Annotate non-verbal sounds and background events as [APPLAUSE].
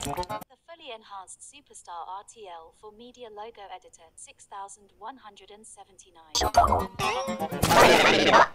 The fully enhanced Superstar RTL for Media Logo Editor 6179. [LAUGHS]